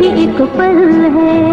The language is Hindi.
ही एक पल है।